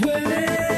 Wait.